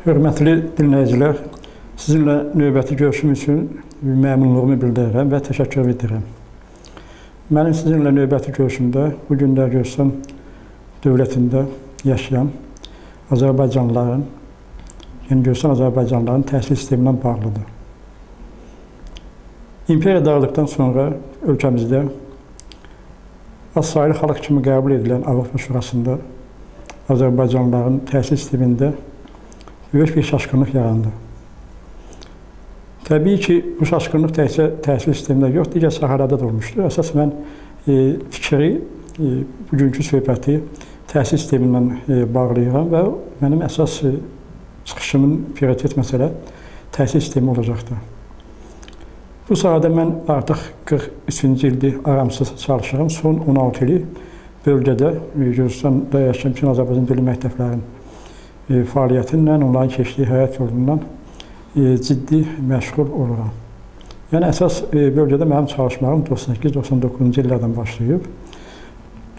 Hörmətli dinləyicilər, sizinlə növbəti görüşüm üçün məmnunluğumu bildirirəm və təşəkkür edirəm. Mənim sizinlə növbəti görüşümdə bu günlər Gürcüstan dövlətində yaşayan Azərbaycanlıların, yəni Gürcüstan Azərbaycanlıların təhsil sistemindən bağlıdır. İmperiya dağıldıqdan sonra ölkəmizdə az-saylı xalq kimi qəbul edilən Avropa Şurasında Azərbaycanlıların təhsil sistemində böyük bir şaşqınlıq yarandı. Təbii ki, bu şaşqınlıq təhsil, təhsil sistemində yox, digər sahələrdə də olmuşdur. Əsas mən e, fikri, e, bugünkü söhbəti təhsil sistemindən e, bağlayıram və mənim əsas e, çıxışımın prioritet məsələ təhsil sistemi olacaqdır. Bu sahədə mən artıq 43-cü ildir aramsız çalışıram. Son 16 ili bölgədə, Gürcüstanda yaşayan bütün Azərbaycan dili məktəblərinin e, fəaliyyəti ilə, onların keçdiyi həyat yolundan e, ciddi məşğul oluram. Yəni, əsas e, bölgədə mənim çalışmalarım 98-99-cu illərdən başlayıb.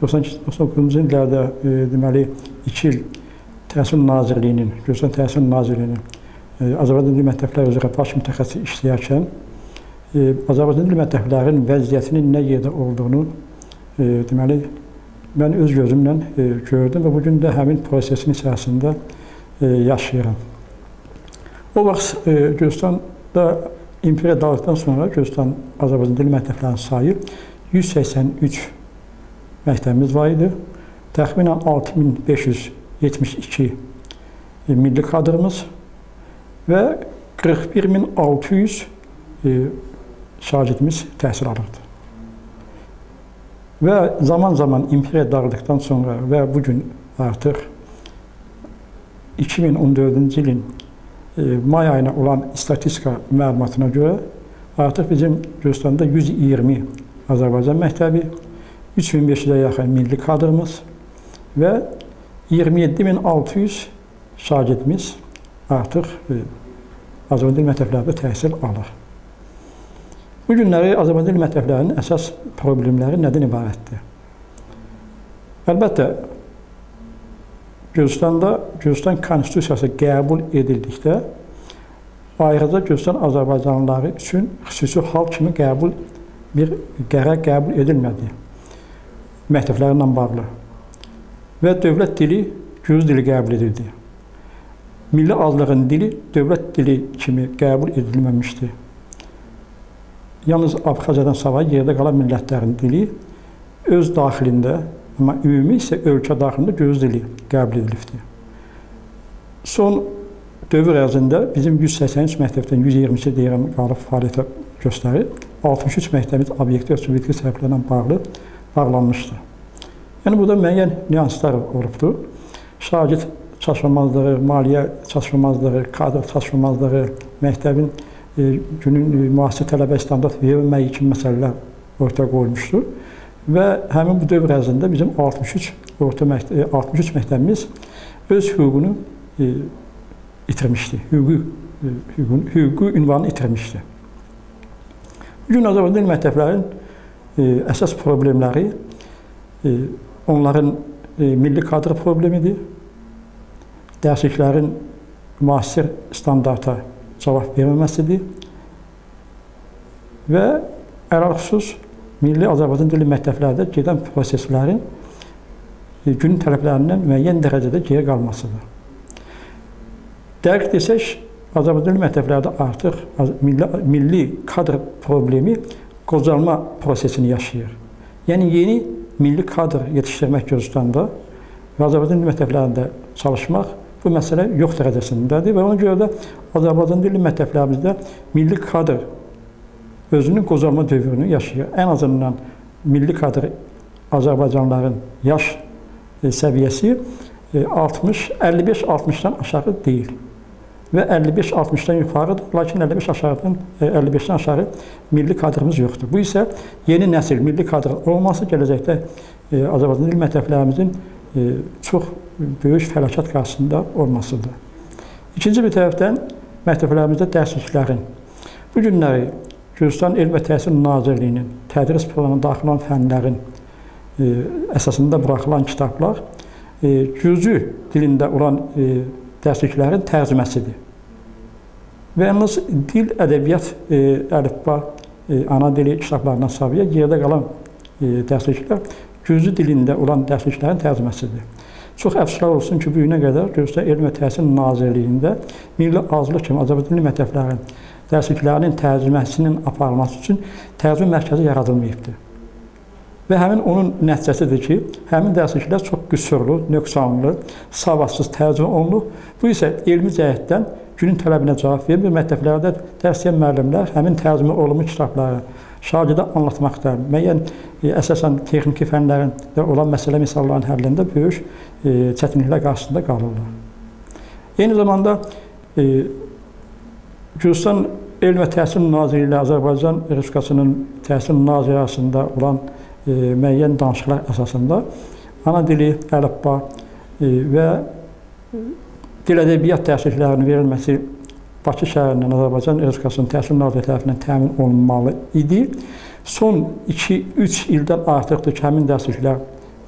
98-99-cu illərdə deməli 2 il Təhsil Nazirliyinin, Gürcüstan Təhsil Nazirliyinin Azərbaycan dili məktəbləri üzrə baş mütəxəssis işləyərkən Azərbaycan dil məktəblərinin vəziyyətinin nə yerdə olduğunu deməli mən öz gözümlə gördüm və bu gün də həmin prosesin içərisində yaşayıram. O vaxt Gürcüstanda imperiya dağıldıqdan sonra Gürcüstan Azərbaycan dil məktəblərinin sayı 183 məktəbimiz var idi. Təxminən 6572 milli kadrımız və 41600 şagirdimiz təhsil alırdı. Və zaman-zaman imperiya dağıldıqdan sonra və bu gün artıq 2014-cü ilin e, may ayına olan statistika məlumatına görə artıq bizim Gürcüstanda 120 Azərbaycan məktəbi, 3500-ə yaxın milli kadrımız və 27600 şagirdimiz artıq e, Azərbaycan dil məktəblərində təhsil alır. Bu günləri Azərbaycan dil məktəblərinin əsas problemləri nədən ibarətdir? Əlbəttə, Gürcüstanda Gürcüstan konstitusiyası qəbul edildikdə ayrıca Gürcüstan Azərbaycanlıları üçün xüsusi hal kimi qəbul bir qərar qəbul edilmədi məktəblərlə bağlı. Və dövlət dili Gürcü dili qəbul edildi. Milli azlığın dili dövlət dili kimi qəbul edilməmişdi. Yalnız Abxaziyadan savayı yerdə qalan millətlərin dili öz daxilində, amma ümumi isə ölkə daxilində göz dili qəbul edilibdir. Son dövr ərzində bizim 183 məktəbdən 122 deyirəm qalıb fəaliyyətə göstərir. 63 məktəbimiz obyektiv subyektiv səbəblərlə bağlı bağlanmışdır. Yəni burada müəyyən nüanslar olubdur. Şagird çatışmamazlığı, maliyyə çatışmamazlığı, kadr çatışmamazlığı, məktəbin E, günün e, müasir tələbə standart verilməyi kimi məsələlər ortaya qoymuşdur. Və həmin bu dövr ərzində bizim 63 orta məktəb, 63 məktəbimiz öz hüququnu e, itirmişdi. Hüquqi hüququn hüquqi ünvanını itirmişdi. Bu gün Azərbaycan dil məktəblərinin əsas problemləri onların milli kadr problemidir. Dərsliklərin müasir standarta cavab verməməsidir və ələlxüsus milli Azərbaycan dili məktəblərdə gedən proseslərin gün tələblərindən müəyyən dərəcədə geri qalmasıdır. Dəqiq desək, Azərbaycan dili məktəblərdə artıq milli, milli kadr problemi qocalma prosesini yaşayır. Yəni, yeni milli kadr yetişdirmək Gürcüstanda və Azərbaycan dili məktəblərində çalışmaq bu məsələ yox dərəcəsindədir və ona görə də Azərbaycan dilli məktəblərimizdə milli kadr özünün qocalma dövrünü yaşayır. Ən azından milli kadr Azərbaycanlıların yaş e, səviyyəsi 60, 55-60-dan aşağı deyil və 55-60-dan yuxarıdır, lakin 55 aşağıdan 55-dən aşağı milli kadrımız yoxdur. Bu isə yeni nəsil milli kadr olması gələcəkdə e, Azərbaycan dil məktəblərimizin çox böyük fəlakət qarşısında olmasıdır. İkinci bir tərəfdən məktəblərimizdə dərsliklərin bu günləri Gürcüstan Elm və Təhsil Nazirliyinin tədris planına daxil olan fənlərin e, əsasında buraxılan kitablar e, gürcü dilində olan e, dərsliklərin tərcüməsidir. Və yalnız dil, ədəbiyyat, e, əlifba, e, ana dili kitablarından sabiyə yerdə qalan e, dərsliklər gürcü dilində olan dərsliklərin tərcüməsidir. Çox əfsuslar olsun ki, bu günə qədər Gürcüstan Elm və Təhsil Nazirliyində milli azlıq kimi Azərbaycan dili məktəblərinin dərsliklərinin tərcüməsinin aparılması üçün tərcümə mərkəzi yaradılmayıbdır. Və həmin onun nəticəsidir ki, həmin dərsliklər çox qüsurlu, nöqsanlı, savadsız tərcümə olunub. Bu isə elmi cəhətdən günün tələbinə cavab vermir. Məktəblərdə dərs deyən müəllimlər həmin tərcümə olunmuş kitabları şagirdə anlatmaqda, müəyyən e, əsasən texniki fənlərində olan məsələ misalların həllində böyük e, çətinliklər qarşısında qalırlar. Eyni zamanda e, Gürcistan Elm və Təhsil Naziri ilə Azərbaycan Respublikasının Təhsil Naziri arasında olan e, müəyyən danışıqlar əsasında ana dili, əlifba e, və dil ədəbiyyat dərsliklərinin verilməsi Bakı şəhərindən Azərbaycan Respublikasının Təhsil Nazirliyi tərəfindən təmin olunmalı idi. Son 2-3 ildən artıqdır ki, həmin dərsliklər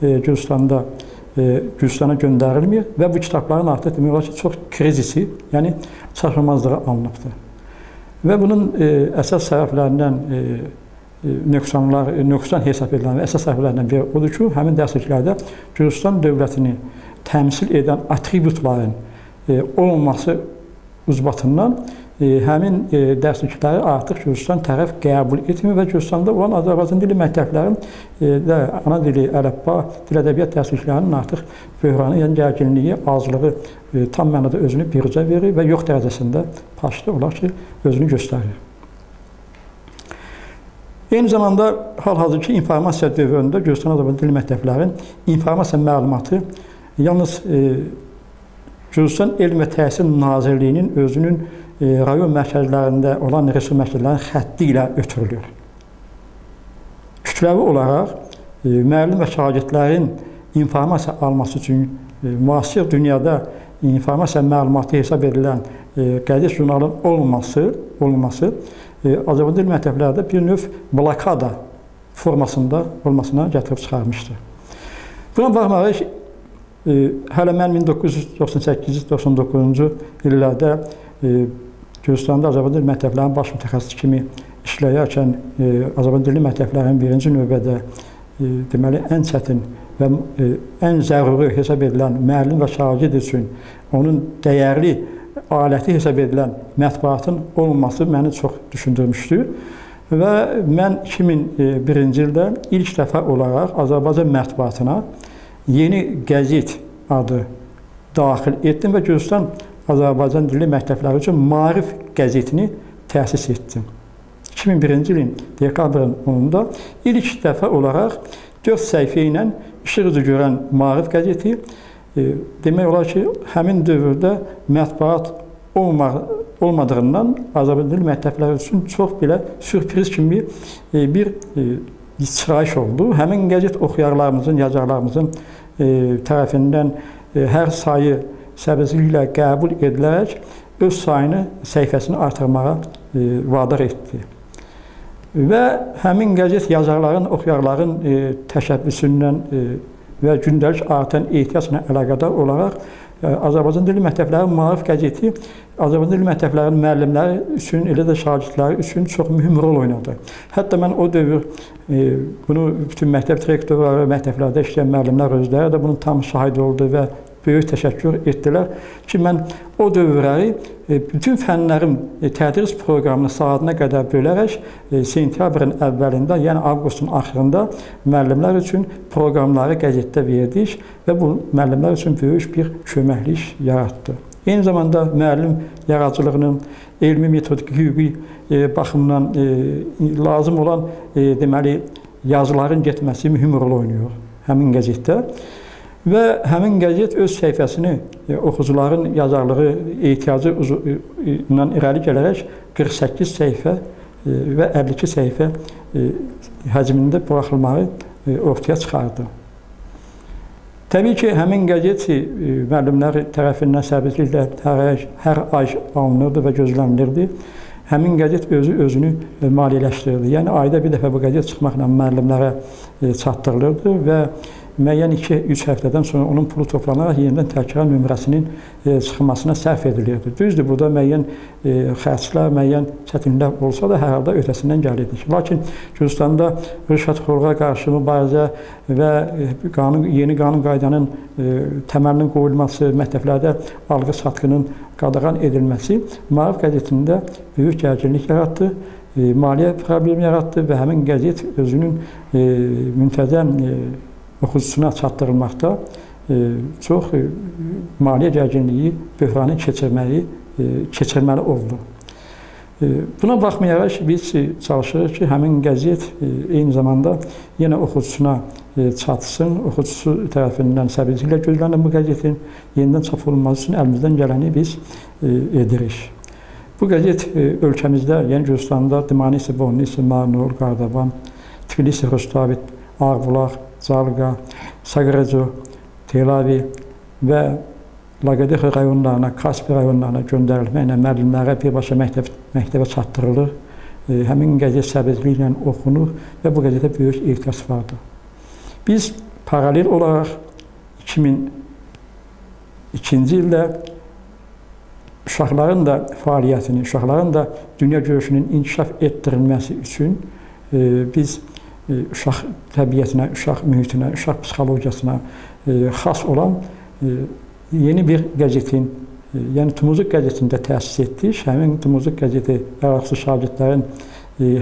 e, Gürcistanda e, Gürcistana göndərilmir və bu kitabların artıq demək olar ki, çox krizisi, yəni çatışmazlığı alınıbdır. Və bunun e, əsas səbəblərindən e, e nöqsanlar, nöqsan hesab edilən əsas səbəblərindən biri odur ki, həmin dərsliklərdə Gürcistan dövlətini təmsil edən atributların e, olmaması ucbatından e, həmin e, dərslikləri artıq Gürcüstan tərəf qəbul etmir və Gürcüstanda olan Azərbaycan dili məktəblərinin e, də ana dili, əlifba, dil ədəbiyyat dərsliklərinin artıq böhranı, yəni gərginliyi, azlığı e, tam mənada özünü biruzə verir və yox dərəcəsində paşlı olaraq ki, özünü göstərir. Eyni zamanda hal-hazırki informasiya dövründə Gürcüstan Azərbaycan dili məktəblərinin informasiya məlumatı yalnız e, Gürcüstan Elm və Təhsil Nazirliyinin özünün e, rayon mərkəzlərində olan resurs mərkəzlərinin xətti ilə ötürülür. Kütləvi olaraq e, müəllim və şagirdlərin informasiya alması üçün e, müasir dünyada informasiya məlumatı hesab edilən qəzet jurnalın olması, olması Azərbaycan dil məktəblərində bir növ blokada formasında olmasına gətirib çıxarmışdır. Buna baxmayaraq Hələ mən 1998-99-cu illərdə Gürcüstanda Azərbaycan dili məktəblərinin baş mütəxəssisi kimi işləyərkən Azərbaycan dili məktəblərinin birinci növbədə deməli ən çətin və ən zəruri hesab edilən müəllim və şagird üçün onun dəyərli aləti hesab edilən mətbuatın olmaması məni çox düşündürmüşdü. Və mən 2001-ci ildə ilk dəfə olaraq Azərbaycan mətbuatına yeni qəzet adı daxil etdim və Gürcüstan Azərbaycan dilli məktəbləri üçün Maarif qəzetini təsis etdim. 2001-ci ilin dekabrın 10-da ilk dəfə olaraq 4 səhifə ilə işıq üzü görən Maarif qəzeti e, demək olar ki, həmin dövrdə mətbuat olmadığından Azərbaycan dili məktəbləri üçün çox belə sürpriz kimi e, bir e, istirayış oldu. Həmin qəzet oxuyarlarımızın, yazarlarımızın e, tərəfindən e, hər sayı səbirsizliklə qəbul edilərək öz sayını, səhifəsini artırmağa e, vadar etdi. Və həmin qəzet yazarların, oxuyarların e, təşəbbüsündən e, və gündəlik artan ehtiyacla əlaqədar olaraq Azərbaycan dili məktəbləri maarif qəzeti Azərbaycan dili məktəblərinin müəllimləri üçün, elə də şagirdləri üçün çox mühüm rol oynadı. Hətta mən o dövr e, bunu bütün məktəb direktorları, məktəblərdə işləyən müəllimlər özləri də bunun tam şahid oldu və böyük təşəkkür etdilər ki, mən o dövrləri e, bütün fənlərin e, tədris proqramını saatına qədər bölərək e, sentyabrın əvvəlində, yəni avqustun axırında müəllimlər üçün proqramları qəzetdə verdik və bu müəllimlər üçün böyük bir köməklik yaratdı. Eyni zamanda müəllim yaradıcılığının elmi metodik hüquqi baxımdan lazım olan deməli yazıların getməsi mühüm rol oynayır həmin qəzetdə. Və həmin qəzet öz səhifəsini e, oxucuların yazarlığı ehtiyacı e, ilə irəli gələrək 48 səhifə e, və 52 səhifə həcmində buraxılmağı ortaya çıxardı. Təbii ki, həmin qəzet müəllimlər tərəfindən səbirsizliklə hər, hər ay alınırdı və gözlənilirdi. Həmin qəzet özü özünü maliyyələşdirirdi. Yəni ayda bir dəfə bu qəzet çıxmaqla müəllimlərə çatdırılırdı və müəyyən 2-3 həftədən sonra onun pulu toplanaraq yenidən təkrar nömrəsinin e, çıxmasına sərf edilirdi. Düzdür, burada müəyyən e, xərclər, müəyyən çətinliklər olsa da hər halda öhdəsindən gəlirdi. Lakin Gürcüstanda rüşvətxorluğa qarşı mübarizə və qanun yeni qanun qaydanın təməlinin qoyulması, məktəblərdə alqı-satqının qadağan edilməsi Maarif qəzetində böyük gərginlik yaratdı maliyyə problemi yaratdı və həmin qəzet özünün müntəzəm oxucusuna çatdırılmaqda çox maliyyə gərginliyi, böhranı keçirməyi keçirməli oldu. Buna baxmayaraq biz çalışırıq ki, həmin qəzet eyni zamanda yenə oxucusuna çatsın, oxucusu tərəfindən səbirsizliklə gözlənilən bu qəzetin yenidən çap olunması üçün əlimizdən gələni biz edirik. Bu qəzet ölkəmizdə, yəni Gürcüstanda Dimanisi, Bonnisi, Marnol, Qardaban, Tbilisi, Rustavit, Ağbulaq, Calqa, Saqreco, Telavi və Laqedex rayonlarına, Kaspi rayonlarına göndərilməklə müəllimlərə birbaşa məktəb, məktəbə çatdırılır. Həmin qəzet səbirsizliklə oxunur və bu qəzetə böyük ehtiyac vardır. Biz paralel olaraq 2002-ci ildə uşaqların da fəaliyyətini, uşaqların da dünya görüşünün inkişaf etdirilməsi üçün e, biz e, uşaq təbiətinə, uşaq mühitinə, uşaq psixologiyasına e, xas olan yeni bir qəzetin, yəni Tumuzuq qəzetində təsis etdik. Həmin Tumuzuq qəzeti yararlısı şagirdlərin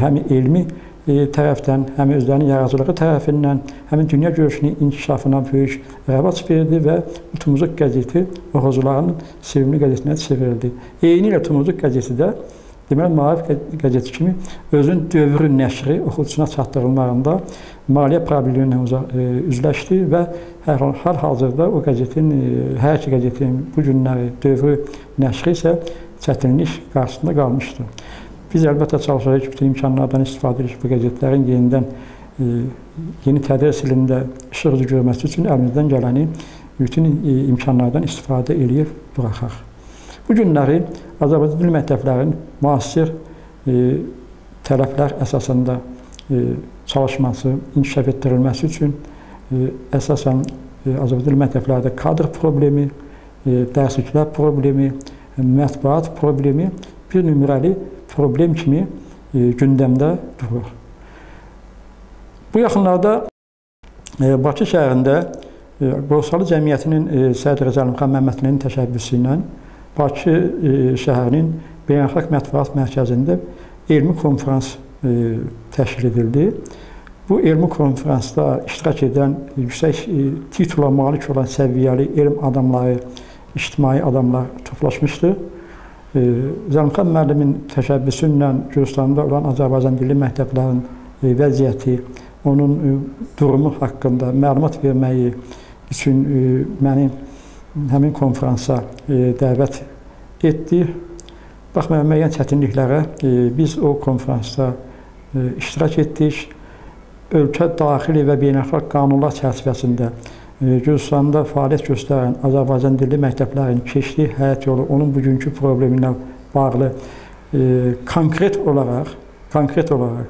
həm elmi tərəfdən, həm özlərinin yaradıcılığı tərəfindən, həmin dünya görüşünün inkişafına böyük rəvac verdi və Tumuzluq qəzeti oxucuların sevimli qəzetinə çevrildi. Eyni ilə Tumuzluq qəzeti də deməli Maarif qəzeti kimi özün dövrü nəşri oxucusuna çatdırılmağında maliyyə problemi ilə üzləşdi və hər hal-hazırda o qəzetin hər iki qəzetin bu günləri dövrü nəşri isə çətinlik qarşısında qalmışdı. Biz əlbəttə çalışacağıq bütün imkanlardan istifadə edirik bu qəzetlərin yenidən e, yeni tədris ilində işıq görməsi üçün əlimizdən gələni bütün e, imkanlardan istifadə eləyib buraxaq. Bu günləri Azərbaycan dil məktəblərinin müasir e, tələblər əsasında e, çalışması, inkişaf etdirilməsi üçün e, əsasən e, Azərbaycan dil məktəblərdə kadr problemi, e, dərsliklər problemi, mətbuat problemi bir nömrəli problem kimi e, gündəmdə durur. Bu yaxınlarda e, Bakı şəhərində e, Borsalı Cəmiyyətinin e, sədri Zəlimxan Məmmədlinin təşəbbüsü ilə Bakı e, şəhərinin Beynəlxalq Mətbuat Mərkəzində elmi konfrans e, təşkil edildi. Bu elmi konfransda iştirak edən yüksək e, titula malik olan səviyyəli elm adamları, ictimai adamlar toplaşmışdı. Zəlimxan müəllimin təşəbbüsü ilə Gürcüstanda olan Azərbaycan dilli məktəblərin e, vəziyyəti, onun e, durumu haqqında məlumat verməyi üçün e, məni həmin konfransa dəvət etdi. Baxmayaraq müəyyən çətinliklərə biz o konfransda iştirak etdik. Ölkə daxili və beynəlxalq qanunlar çərçivəsində Gürcüstanda fəaliyyət göstərən Azərbaycan dilli məktəblərin keçdiyi həyat yolu onun bugünkü problemi ilə bağlı e, konkret olaraq, konkret olaraq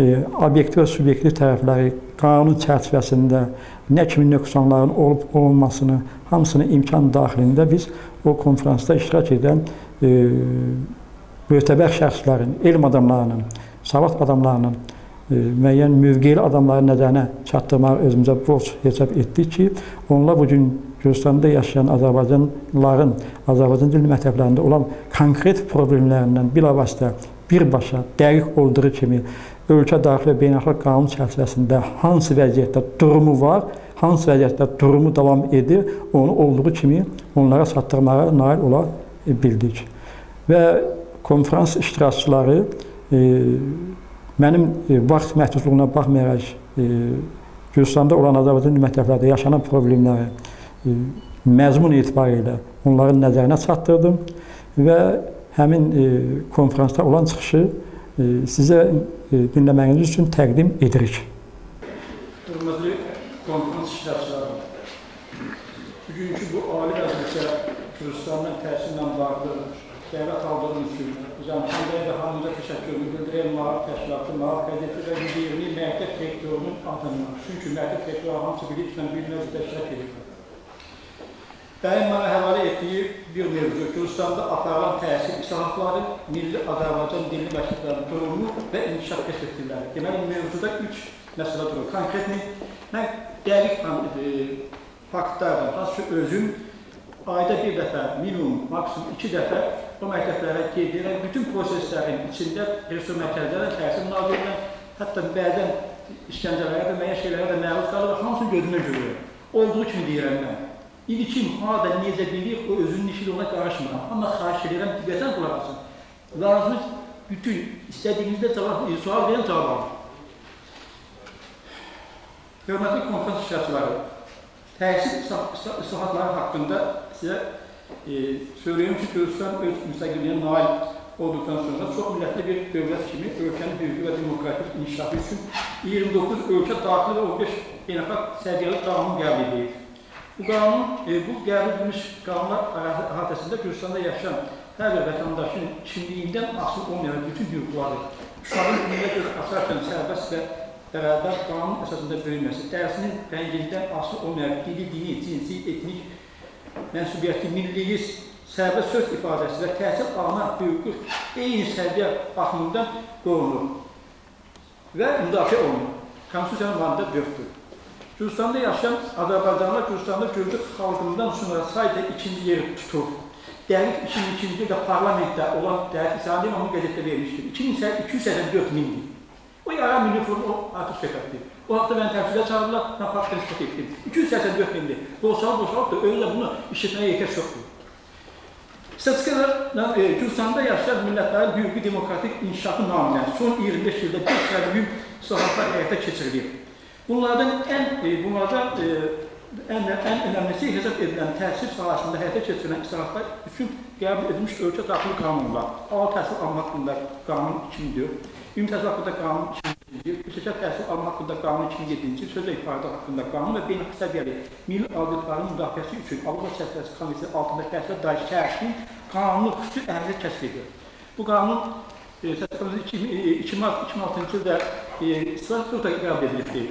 e, obyektiv və subyektiv tərəfləri qanun çərçivəsində nə kimi nöqsanların olub olunmasını hamısını imkan daxilində biz o konfransda iştirak edən e, mötəbər şəxslərin, elm adamlarının, savad adamlarının müəyyən mövqeli adamları nəzərinə çatdırmağı özümüzə borc hesab etdik ki, onlar bu gün Gürcüstanda yaşayan Azərbaycanlıların Azərbaycan dil məktəblərində olan konkret problemlərindən bilavasitə birbaşa dəqiq olduğu kimi ölkə daxili beynəlxalq qanun çərçivəsində hansı vəziyyətdə durumu var, hansı vəziyyətdə durumu davam edir, onu olduğu kimi onlara çatdırmağa nail ola bildik. Və konferans iştirakçıları e, Mənim e, vaxt məhdudluğuna baxmayaraq e, Gürcüstanda olan Azərbaycan məktəblərdə yaşanan problemləri e, məzmun etibarilə onların nəzərinə çatdırdım və həmin konfransda olan çıxışı sizə dinləməyiniz üçün təqdim edirik. Hörmətli konfrans iştirakçıları, bugünkü bu ali vəzifə Gürcüstanın təhsillə bağlı dəvət aldığım üçün Canxan bəy və hamıza təşəkkürümü bildirəm Maarif Təşkilatı, Maarif qəzeti və 120 məktəb direktorunun adından. Çünki məktəb direktoru hamısı bilir ki, mövzuda iştirak edirəm. Bəyin mənə həvalə etdiyi bir mövzu, Gürcistanda aparılan təhsil islahatları, milli Azərbaycan dilli məktəblərinin qurumu və inkişaf perspektivləri. Deməli, mövzuda üç məsələ durur. Konkretni, mən dəqiq e, faktlarla, hansı ki, özüm ayda bir dəfə, minimum, maksimum iki dəfə o məktəblərə gedirəm. Bütün proseslərin içində resurs mərkəzlərə, təhsil nazirlə, hətta bəzən işgəncələrə də, müəyyən şeylərə də məruz qalır, hamısını gözümə görürəm. Olduğu kimi deyirəm mən. İndi kim harada necə bilir, o özünün işi ona qarışmıram. Amma xahiş edirəm diqqətən qulaq asın. Lazımız bütün istədiyinizdə cavab, e, sual verən cavab alın. Hörmətli konferans iştirakçıları, təhsil islahatları haqqında sizə e, söyləyim ki, Gürcistan öz müstəqilliyinə nail olduqdan sonra çox millətli bir dövlət kimi ölkənin hüquqi və demokratik inkişafı üçün 29 ölkə daxili və 15 beynəlxalq səviyyəli qanun qəbul edir. Bu qanun, e, bu qəbul edilmiş qanunlar əhatəsində Gürcistanda yaşayan hər bir vətəndaşın kimliyindən asılı olmayan bütün hüquqları, uşağın millə göz açarkən sərbəst və bərabər qanun əsasında böyüməsi, dərsinin rəngindən asılı olmayan dili, dini, cinsi, etnik mənsubiyyəti, milliyi, sərbəst söz ifadəsi və təhsil alma hüququ eyni səviyyə baxımından qorunur və müdafiə olunur. Konstitusiyanın maddə 4-dür. Gürcistanda yaşayan Azərbaycanlılar Gürcistanda Gürcü xalqından sonra sayda ikinci yeri tutur. Dəqiq 2002-ci ildə parlamentdə olan dəqiq İsa'nın onu qəzetdə vermişdir. 284 mindir. O yara milli forum o artıq söhbətdir. O haqda mən təmsilə çağırırlar, mən faktör ispat etdim. 284 mindir. Boşalıb, boşalıb da öyle bunu işletməyə yetər çoxdur. Statistikalar e, Gürcistanda yaşayan millətlərin hüquqi demokratik inkişafı naminə son 25 ildə bir mühüm islahatlar həyata keçirilir. Bunlardan ən, e, bunlardan e, ən, ən önəmlisi hesab edilən təhsil sahəsində həyata keçirilən islahatlar üçün qəbul edilmiş ölkə daxili qanunlar, ali təhsil alma haqqında qanun 2004, ümumi təhsil haqqında qanun 2007-ci il, peşəkar təhsil alma haqqında qanun 2007-ci il, söz ifadə haqqında qanun və beynəlxalq səviyyəli milli auditların müdafiəsi üçün Avropa Səhvləsi Konvensiyası altında təhsilə dair şərtin qanunu xüsusi əhəmiyyət kəsb edir. Bu qanun Təsəvvürünüz 2 mart 2006-cı ildə Strasburqda qəbul edildi.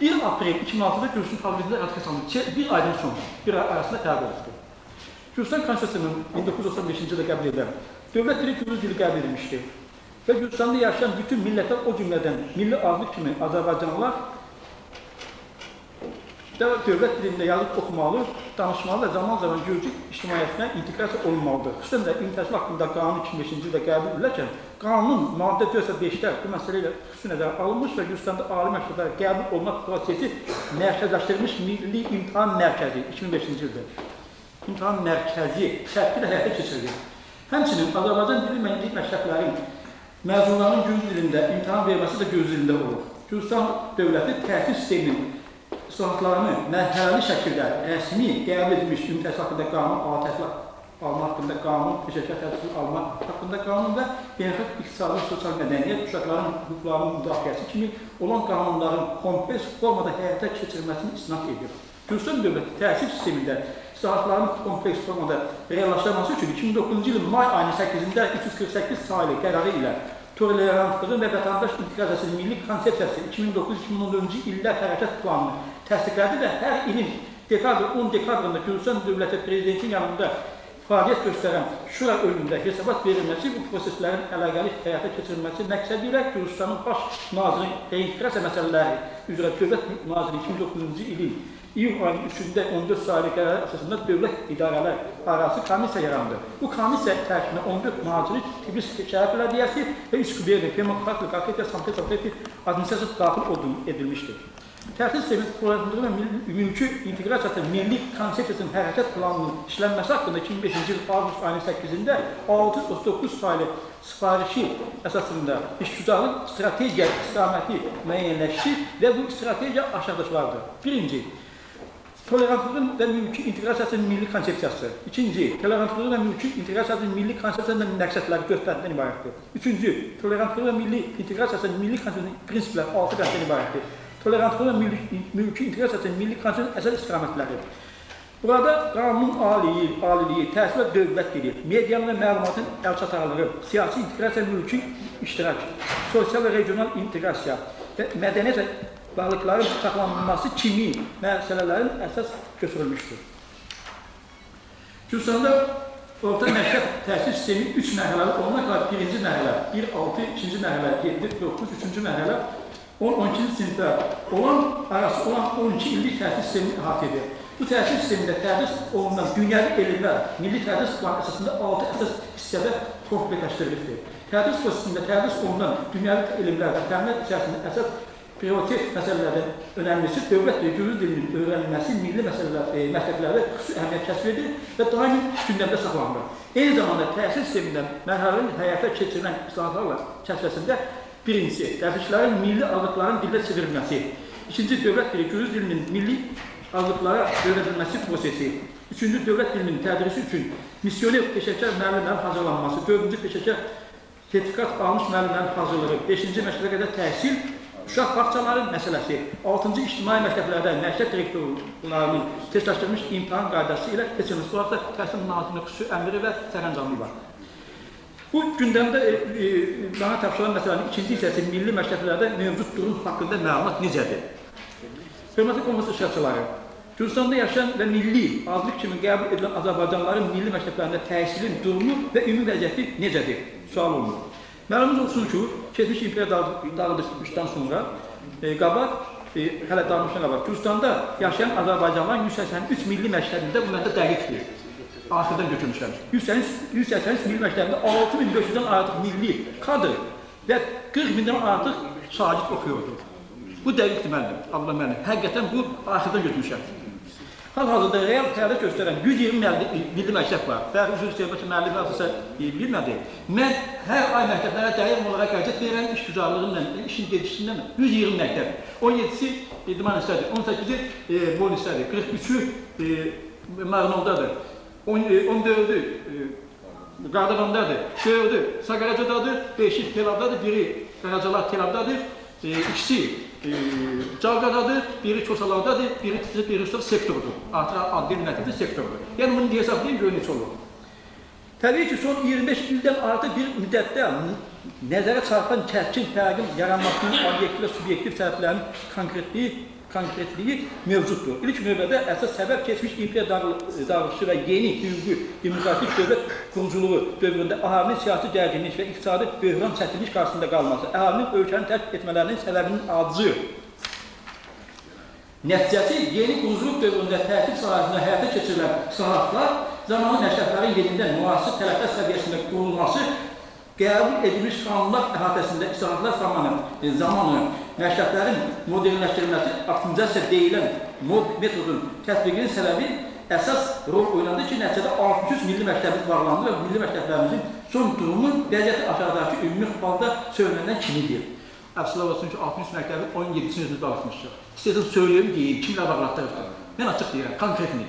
1 aprel 2006-da Gürcüstan Parlamentində ratifikasiya bir aydan sonra, bir ay arasında qəbul edildi. Gürcüstan Konstitusiyasının 1995-ci ildə qəbul edilən dövlət dili Gürcü dili qəbul edilmişdi. Və Gürcüstanda yaşayan bütün millətlər o cümlədən milli azlıq kimi Azərbaycanlılar dövlət dilində yazıb oxumalı, danışmalı və zaman-zaman Gürcü ictimaiyyətinə inteqrasiya olunmalıdır. Xüsusən də ümumi haqqında qanun 2005-ci ildə qəbul edilərkən, qanunun maddə 405-də bu məsələ ilə xüsusi nəzərə alınmış və Gürcüstanda ali məktəblərə qəbul olmaq prosesi mərkəzləşdirilmiş Milli İmtahan Mərkəzi 2005-ci ildə. İmtahan Mərkəzi şərtli də həyata keçirilir. Həmçinin Azərbaycan dili milli məktəblərin məzunlarının Gürcü dilində imtahan verməsi də gözlüyündə olur. Gürcüstan dövləti təhsil sisteminin islahatlarını mərhələli şəkildə rəsmi qəbul edilmiş ümumi təhsil haqqında qanun, təhsil alma haqqında qanun, peşəkar təhsil alma haqqında qanun və beynəlxalq iqtisadi, sosial mədəniyyət, uşaqların hüquqlarının müdafiəsi kimi olan qanunların kompleks formada həyata keçirilməsini istinad edir. Gürcüstan dövləti təhsil sistemində islahatların kompleks formada reallaşdırılması üçün 2009-cu ilin may ayının 8-də 348 sayılı qərarı ilə tolerantlığın və vətəndaş inteqrasiyasının milli konsepsiyası 2009-2014-cü illər hərəkət planını təsdiqlədi və hər ilin dekabr, 10 dekabrında Gürcistan dövləti prezidentin yanında fəaliyyət göstərən şura önündə hesabat verilməsi, bu proseslərin əlaqəli həyata keçirilməsi məqsədi ilə Gürcistanın baş naziri reintegrasiya məsələləri üzrə dövlət naziri 2009-cu ilin iyun ayının 3-də 14 sayılı qərar əsasında dövlət idarələr arası komissiya yarandı. Bu komissiya tərkibində 14 nazirlik, Tibris şəhər bələdiyyəsi və üç quberni, Demokratlı, Qafetiya, Santet, Santet administrasiya daxil edilmişdir. Təhsil sistemi proqramları və mülki inteqrasiyası milli konsepsiyasının hərəkət planının işlənməsi haqqında 2005-ci il avqust ayının 8-də 639 sayılı sifarişi əsasında işgüzarlıq strategiya istiqaməti müəyyənləşdi və bu strategiya aşağıdakılardır. Birinci, tolerantlığın və mülki inteqrasiyasının milli konsepsiyası. İkinci, tolerantlığın və mülki inteqrasiyasının milli konsepsiyasının məqsədləri dörd bənddən ibarətdir. Üçüncü, tolerantlığın və milli inteqrasiyasının milli konsepsiyasının prinsipləri altı bənddən ibarətdir. Tolerantlığın və mülki inteqrasiyasının milli konsepsiyasının əsas istiqamətləri. Burada qanunun aliliyi, aliliyi, təhsil və dövlət dili, medianın və məlumatın əlçatarlığı, siyasi inteqrasiya, mülki iştirak, sosial və regional inteqrasiya və mədəniyyət və varlıqların saxlanılması kimi məsələlərin əsas götürülmüşdür. Gürcüstanda orta məktəb təhsil sistemi 3 mərhələli olmaqla birinci mərhələ 1-6, ikinci mərhələ 7-9, üçüncü mərhələ 10-12-ci sinifdə olan arası olan 12 illik təhsil sistemini əhatə edir. Bu təhsil sistemində tədris olunan dünyəvi elmlər milli tədris planı əsasında 6 əsas hissədə kompleksləşdirilibdir. Tədris prosesində tədris olunan dünyəvi elmlər və fənlər içərisində əsas prioritet məsələlərdən önəmlisi dövlət və gürcü dilinin öyrənilməsi milli məsələlər, e, məktəblərdə xüsusi əhəmiyyət kəsb edir və daimi gündəmdə saxlanılır. Eyni zamanda təhsil sistemində mərhələnin həyata keçirilən islahatlarla çərçivəsində birincisi, dərsliklərin milli adlıqların dildə çevrilməsi, ikinci dövlət dili, gürcü dilinin milli azlıqlara öyrədilməsi prosesi, üçüncü dövlət dilinin tədrisi üçün missioner peşəkar müəllimlərin hazırlanması, dördüncü peşəkar sertifikat almış müəllimlərin hazırlığı, beşinci məktəbə qədər təhsil, uşaq bağçaların məsələsi, altıncı ictimai məktəblərdə məktəb direktorlarının testləşdirilmiş imtahan qaydası ilə keçirilməsi, bu haqda təhsil nazirinin xüsusi əmri və sərəncamı var. Bu gündəmdə e, e, bana tapşırılan məsələnin ikinci hissəsi milli məktəblərdə mövcud durum haqqında məlumat necədir? Hörmətli komissiya şəxsləri, Gürcüstanda yaşayan və milli, azlıq kimi qəbul edilən Azərbaycanlıların milli məktəblərində təhsilin durumu və ümumi vəziyyəti necədir? Sual olunur. Məlumuz olsun ki, keçmiş imperiya dağıdışdan sonra e, qabaq, e, hələ dağılmışdan qabaq, Gürcüstanda yaşayan Azərbaycanlıların 183 milli məktəbində bu məndə dəqiqdir. Axırdan götürmüşlər. 183 milli məktəbində 6500-dən artıq milli kadr və 40 mindən artıq şagird oxuyurdu. Bu dəqiqdir müəllim, Allah müəllim. Həqiqətən bu axırda götürmüşəm. Hal-hazırda real fəaliyyət göstərən 120 milli məktəb var. Fərqli üzr istəyirəm ki, müəllim əsasa bilmədi. Mən hər ay məktəblərə dəqiq olaraq qəzet verirəm, iş güzarlığından, işin gedişindən 120 məktəb. 17-si idman istədir, 18-i e, bol istədir, 43-ü e, Mağnoldadır, 14-ü e, Qardavandadır, 4-ü Saqaracadadır, 5-i Telavdadır, biri Qaracalar Telavdadır, e, ikisi e, Cavqadadır, biri Kosalardadır, biri Titrə, biri Usta sektordur. Adli nəticədə sektordur. Yəni bunu hesablayın, görün neçə olur. Təbii ki, son 25 ildən artıq bir müddətdə nəzərə çarpan kəskin fərqin yaranmasının obyektiv və subyektiv səbəblərinin konkretliyi konkretliyi mövcuddur. İlk növbədə əsas səbəb keçmiş imperiya dağılışı və yeni hüquqi demokratik dövlət quruculuğu dövründə əhalinin siyasi gərginlik və iqtisadi böhran çətinlik qarşısında qalması, əhalinin ölkəni tərk etmələrinin səbəbinin adıcı. Nəticəsi yeni quruculuq dövründə təhsil sahəsində həyata keçirilən islahatlar zamanı nəşrətlərin yenidən müasir tələblər səviyyəsində qurulması qəbul edilmiş qanunlar əhatəsində islahatlar zamanı, e, zamanı məktəblərin modernləşdirilməsi, optimizasiya deyilən mod metodun tətbiqinin səbəbi əsas rol oynadı ki, nəticədə 63 milli məktəbimiz bağlandı və milli məktəblərimizin son durumu vəziyyəti aşağıdakı ümumi halda söylənən kimidir. Əfsələr olsun ki, 60 məktəbi 17-ci sözü dağıtmışdır. İstəyirsən söyləyim, deyim, kimlə bağlatdırıbdır. Mən açıq deyirəm, konkretini.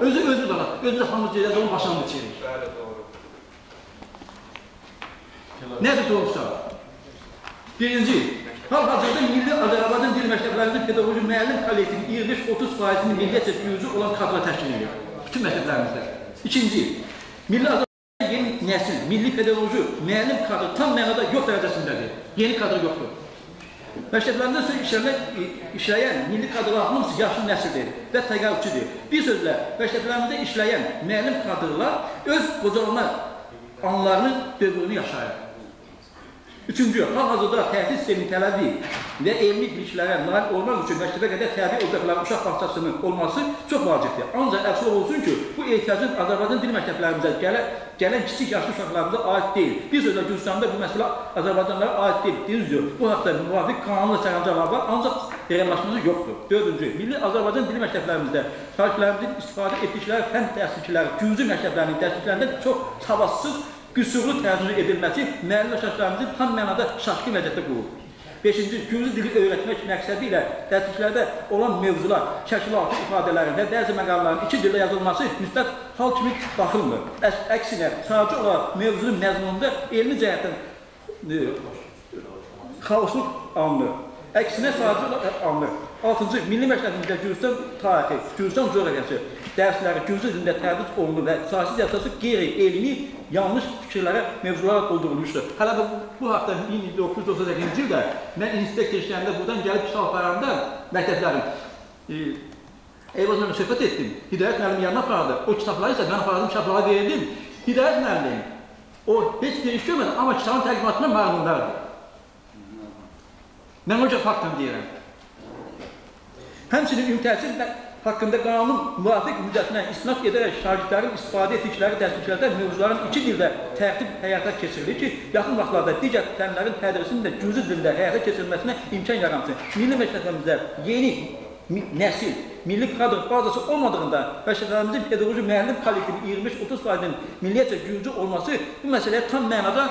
Özü özü də, özü hamı deyir, onun başını içirir. Bəli, doğru. Nədir doğrusa? Birinci, hal-hazırda Milli Azərbaycan Dil Məktəblərində pedaqoji müəllim kollektivinin 25-30 faizini milliyyətcə gücü olan kadra təşkil edir. Bütün məktəblərimizdə. İkinci, Milli Azərbaycan yeni nəsil, milli pedaqoji müəllim kadrı tam mənada yox dərəcəsindədir. Yeni kadr yoxdur. Məktəblərində sonra işləmək, işləyən milli kadrlar hamısı yaşlı nəsildir və təqaüdçüdür. Bir sözlə, məktəblərimizdə işləyən müəllim kadrlar öz qocalma anlarının dövrünü yaşayır. Üçüncü, hal-hazırda təhsil sisteminin tələbi və elmi biliklərə nail olmaq üçün məktəbə qədər təbii ocaqların uşaq bağçasının olması çox vacibdir. Ancaq əfsus olsun ki, bu ehtiyacın Azərbaycan dil məktəblərimizə gələn, gələn kiçik yaşlı uşaqlarımıza aid deyil. Bir sözlə Gürcistan'da bu məsələ Azərbaycanlara aid deyil. Düzdür, bu haqda müvafiq qanunla sərəncamlar var, ancaq reallaşması yoxdur. Dördüncü, milli Azərbaycan dil məktəblərimizdə şagirdlərimizin istifadə etdikləri fənn dərslikləri Gürcü məktəblərinin dərsliklərində çox savadsız qüsurlu tərcümə edilməsi müəllim əsaslarımızı tam mənada şaşqın vəziyyətdə qurur. Beşinci, gürcü dili öyrətmək məqsədi ilə dərsliklərdə olan mövzular, şəkilatı ifadələrin və dərs məqamların iki dildə yazılması müsbət hal kimi baxılmır. Əks, əksinə, sadəcə olaraq mövzunun məzmununda elmi cəhətdən e, xaosluq alınır. Əksinə sadəcə olaraq alınır. 6-cı Milli Məktəbimizdə Gürcüstan tarixi, Gürcüstan coğrafiyası dərsləri Gürcü dilində tədris olunur və siyasi siyasəti qeyri-elmi yanlış fikirlərə, mövzulara doldurulmuşdur. Hələ bu, bu haqda 1998-ci ildə mən inspektor işlərində buradan gəlib kitab aparanda məktəblərin e, Eyvazla söhbət etdim. Hidayət müəllim yanına apardı. O kitabları isə mən apardım, kitablara verdim. Hidayət müəllim o heç bir iş görmədi, amma kitabın təqdimatına məlumunlardır. Mən o faktını deyirəm. Həmçinin ümumi haqqında qanun müvafiq müddətinə istinad edərək şagirdlərin istifadə etdikləri dərsliklərdə mövzuların iki dildə tərtib həyata keçirilir ki, yaxın vaxtlarda digər fənlərin tədrisinin də cüzi dildə həyata keçirilməsinə imkan yaransın. Milli məktəbimizdə yeni nəsil, milli kadr bazası olmadığında məktəblərimizin pedaqoji müəllim kollektivi 25-30%-nin milliyyətcə güclü olması bu məsələyə tam mənada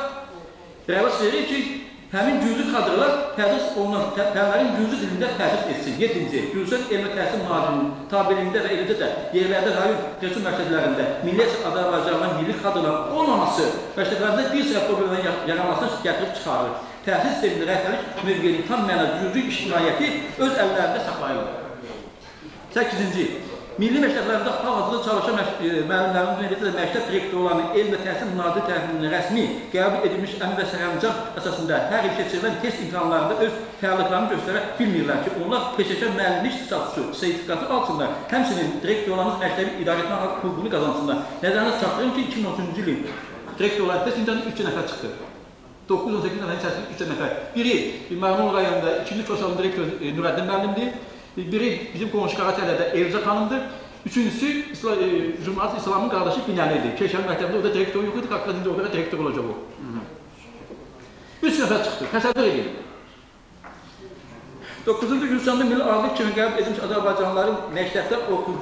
rəvas verir ki, Həmin güclü kadrlar tədris olunan fənlərin güclü dilində tədris etsin. 7-ci, Gürcüstan Elmi Təhsil Nazirinin tabeliyində və eləcə də yerlərdə rayon təhsil məktəblərində milliyyətcə Azərbaycanın milli kadrların olmaması məktəblərdə bir sıra problemlərin yaranmasını gətirib çıxarır. Təhsil sistemində rəhbərlik mövqeyinin tam mənada güclü ictimaiyyəti öz əllərində saxlayılır. 8-ci, Milli məktəblərdə hal-hazırda çalışan müəllimlərimizin eləcə də məktəb direktorlarının elm və təhsil naziri tərəfindən rəsmi qəbul edilmiş əmr və sərəncam əsasında hər il keçirilən test imtahanlarında öz fəaliyyətlərini göstərə bilmirlər ki, onlar peşəkar müəllimlik statusu, sertifikatı alsınlar. Həmçinin direktorlarımız məktəbi idarə etmə hüququnu qazansınlar. Nəzərinə çatdırın ki, 2013-cü ilin direktorlar test imtahanı 3 nəfər çıxdı. 918 nəfərin içərisində 3 nəfər. Biri Məmun rayonunda 2-ci Kosalın direktoru e, Nurəddin müəllimdir. Biri bizim qonşu Qaratələdə Elza xanımdır. Üçüncüsü İsla, e, Cumhuriyet İslamın qardaşı Binəlidir. Keşən məktəbində orada direktor yox idi, Qafqazında orada direktor olacaq o. Üç nəfər çıxdı, təsəvvür edin. 9-cu Gürcüstanda milli ağırlıq kimi qəbul edilmiş Azərbaycanlıların məktəbdə oxu,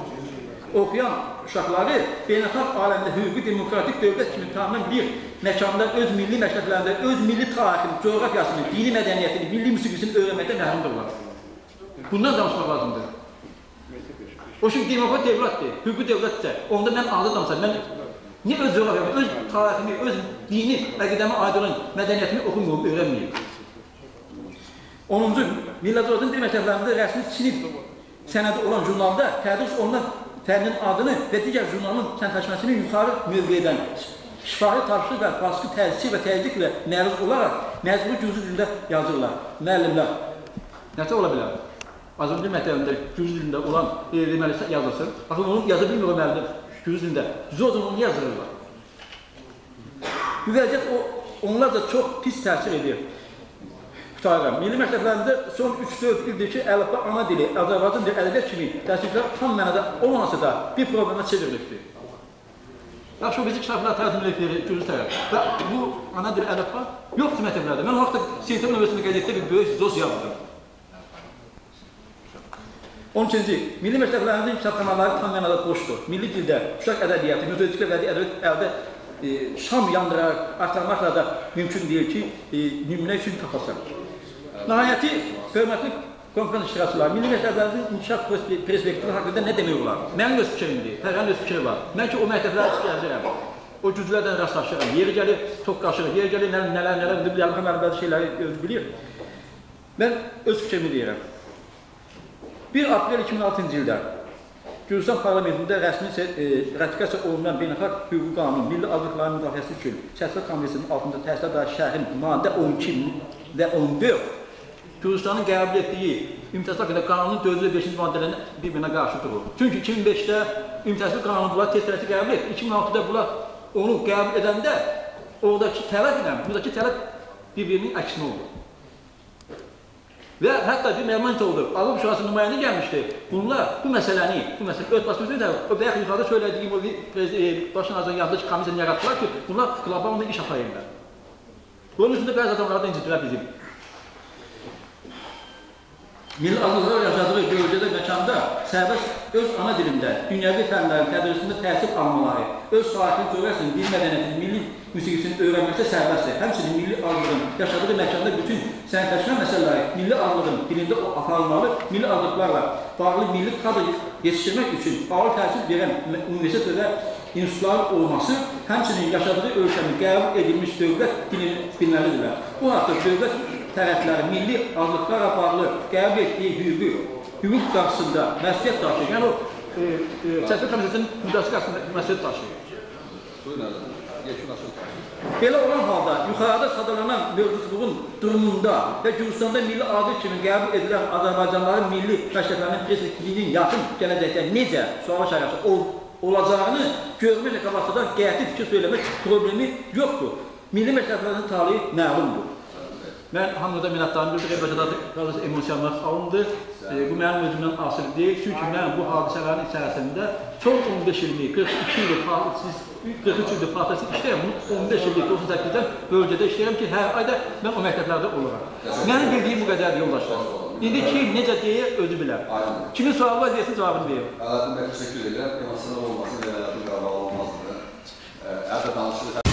oxuyan uşaqları beynəlxalq aləmdə hüquqi demokratik dövlət kimi tanınan bir məkanda öz milli məktəblərində öz milli tarixini, coğrafiyasını, dini mədəniyyətini, milli musiqisini öyrənməkdə məhrumdurlar. Bundan danışmaq lazımdır. O şimdi demokrat devlettir, hüquqi devletsə, onda mən adıdamsa, mən niyə öz coğrafiyamı, öz tariximi, öz dini, əqidəmə aid olan mədəniyyətimi oxumuyum, öyrənməyim? 10-cu Milli Azərbaycan dil məktəblərində rəsmi sinif sənədi olan jurnalda tədris olunan fənnin adını və digər jurnalın sənfləşməsini yuxarı mövqedən şifahi tarixi və baskı təzyiq və təzyiqlə məruz olaraq məcburi cüzü dilində yazırlar. Müəllimlər, nəsə ola bilər? Azərbaycan məktəbində gürcü dilində olan e, deməli yazılsın. Baxın onu yaza bilmir o müəllim gürcü dilində. Zordan onu yazırlar. Bu vəziyyət o onlar da çox pis təsir edir. Qutarıram. Milli məktəblərində son 3-4 ildir ki, əlifba ana dili, Azərbaycan dili, ədəbiyyat kimi dərsliklər tam mənada olmasa da bir problemə çevrilibdir. Yaxşı, o bizi kitablar tərcümə edir, gürcü tərəf. Və bu ana dili ədəbba yoxdur məktəblərdə. Mən o vaxtda Sentral Universitetində qəzetdə bir böyük zoz yazdım. 12-ci, milli məktəblərimizin kitabxanaları tam mənada boşdur. Milli dildə, uşaq ədəbiyyatı, metodiklə və ədəbiyyat əldə e, şam yandıraraq artırmaqla da mümkün deyil ki, e, nümunə üçün tapasan. Nəhayəti, hörmətli konferans iştirakçılar, milli məktəblərimizin inkişaf perspektivi haqqında nə demək olar? Mənim öz fikrimdir, Fərqənin öz fikri var. Mən ki, o məktəblərə gəzirəm. O güclərdən rastlaşıram. Yeri gəlir, top qaşırıq, yeri gəlir, nələr, nələr, nələr, nələr, nələr, bəzi şeyləri öz bilir. Mən öz fikrimi deyirəm. 1 aprel 2006-cı ildə Gürcistan parlamentində rəsmi e, ratifikasiya olunan beynəlxalq hüquqi qanun milli azlıqların müdafiəsi üçün Çərçivə Konvensiyasının altında təhsilə dair şərhin maddə 12 və 14 Gürcistanın qəbul etdiyi ümumi haqqında qanunun 4 və 5-ci maddələrinə bir-birinə qarşı durur. Çünki 2005-də ümumi qanunu bunlar tez-tələsi qəbul etdi. 2006-da bunlar onu qəbul edəndə oradakı tələb ilə buradakı tələb bir-birinin əksinə oldu. Və hətta bir məlumat oldu. Avropa Şurası nümayəndə gəlmişdi. Bunlar bu məsələni, bu məsələ öz başımızda da o bayaq yuxarıda söylədiyim o baş nazirin yanındakı komissiyanı yaratdılar ki, bunlar qlobal iş aparırlar. Bunun üstündə bəzi adamlar da incitdilər bizim. Milli Azərbaycan yaşadığı bölgədə, məkanda sərbəst öz ana dilində, dünyəvi fənlərin tədrisində təhsil almaları, öz sahibini görərsin, dil mədəniyyətini, milli musiqisini öyrənməkdə sərbəstdir. Həmçinin milli azlığın yaşadığı məkanda bütün sənətləşmə məsələləri milli azlığın dilində aparılmalı, milli azlıqlarla bağlı milli kadr yetişdirmək üçün bağlı təhsil verən universitet və institutların olması, həmçinin yaşadığı ölkənin qəbul edilmiş dövlət dilini bilməlidirlər. Bu haqda dövlət tərəfləri milli azlıqlarla bağlı qəbul etdiyi hüquqi hüquq qarşısında məsuliyyət daşıyır. Yəni o e, e, Çətin Komitəsinin müdafiə qarşısında məsuliyyət daşıyır. Belə olan halda yuxarıda sadalanan mövcudluğun durumunda və Gürcüstanda milli adı kimi qəbul edilən Azərbaycanlıların milli məşrəflərinin prezidentliyinin yaxın gələcəkdə necə sual şərəsi ol, olacağını görməklə qabaqcadan qəti fikir söyləmək problemi yoxdur. Milli məşrəflərin talihi məlumdur. Mən hamıda minnətdarım bildirir, bəlkə biraz emosional alındı. E, bu mənim özümdən asılı deyil. Çünki mən bu hadisələrin içərisində son 15 illik, 42 illik siz 43 ildir fasiləsiz işləyirəm. Bunu 15 illik 98-dən bölgədə işləyirəm ki, hər ayda mən o məktəblərdə oluram. Mənim bildiyim bu qədərdir yoldaşlar. İndi kim necə deyir, özü bilər. Kimin sualı var deyəsin cavabını verir. Əladdin bəy, təşəkkür edirəm. Emosional olmasın və əladdin qəbul olmazdı. Ədə danışırız.